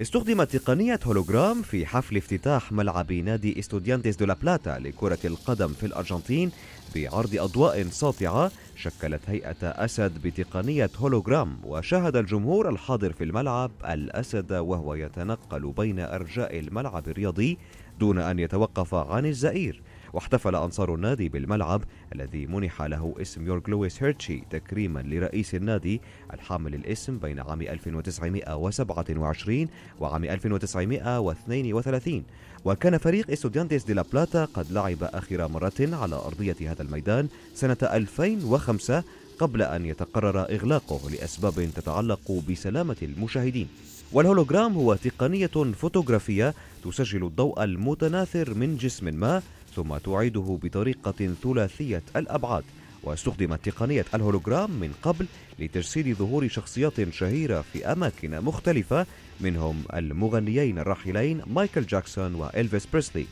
استخدمت تقنية هولوجرام في حفل افتتاح ملعب نادي استوديانتيس دو لا بلاتا لكرة القدم في الأرجنتين بعرض أضواء ساطعة شكلت هيئة أسد بتقنية هولوجرام وشاهد الجمهور الحاضر في الملعب الأسد وهو يتنقل بين أرجاء الملعب الرياضي دون أن يتوقف عن الزئير واحتفل أنصار النادي بالملعب الذي منح له اسم يورج لويس هيرتشي تكريما لرئيس النادي الحامل الاسم بين عام 1927 وعام 1932 وكان فريق إستوديانتيس دي لا بلاتا قد لعب آخر مرة على أرضية هذا الميدان سنة 2005 قبل أن يتقرر إغلاقه لأسباب تتعلق بسلامة المشاهدين. والهولوجرام هو تقنية فوتوغرافية تسجل الضوء المتناثر من جسم ما ثم تعيده بطريقة ثلاثية الأبعاد واستخدمت تقنية الهولوجرام من قبل لتجسيد ظهور شخصيات شهيرة في أماكن مختلفة منهم المغنيين الراحلين مايكل جاكسون وإلفيس بريسلي.